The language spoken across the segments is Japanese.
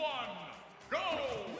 one, go!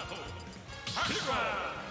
ート。ハ